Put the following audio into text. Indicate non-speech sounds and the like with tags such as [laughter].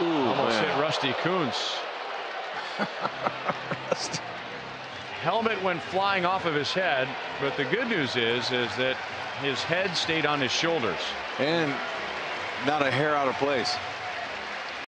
Ooh, Almost man. hit Rusty Kuntz. [laughs] Helmet went flying off of his head, but the good news is, is that his head stayed on his shoulders. And not a hair out of place.